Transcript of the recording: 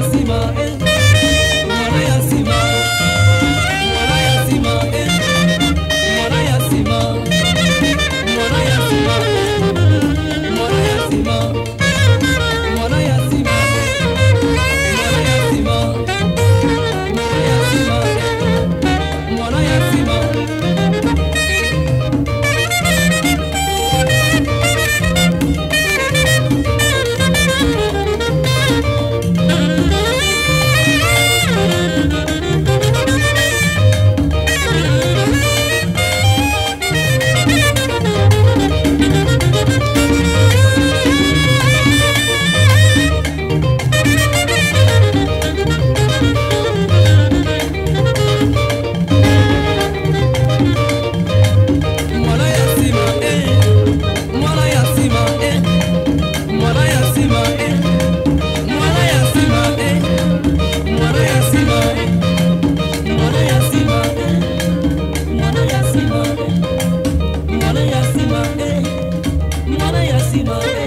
nsima máxima.